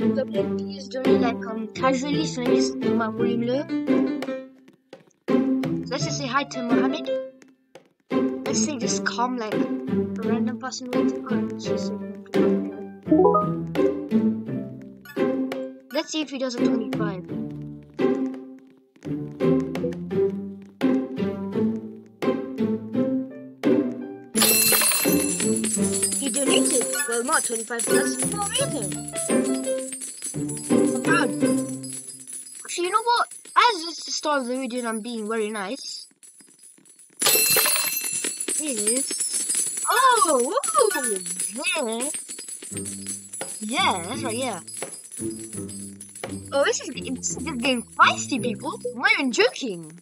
Is doing like um casually, low. So let's just say hi to Mohammed. Let's say just calm like a random person would. Oh, let's Let's see if he does a 25. He donated. Well, not 25, but that's for. What? As it's the start of the video and I'm being very nice. Is. Oh! Ooh, yeah. Yeah, that's right, yeah. Oh, this is, this is getting feisty, people. I'm not even joking.